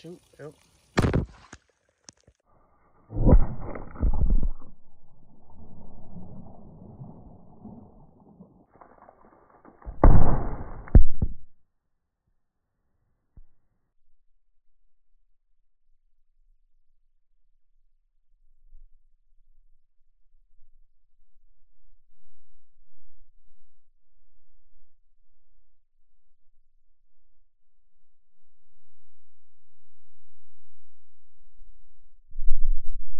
Shoot. Yep.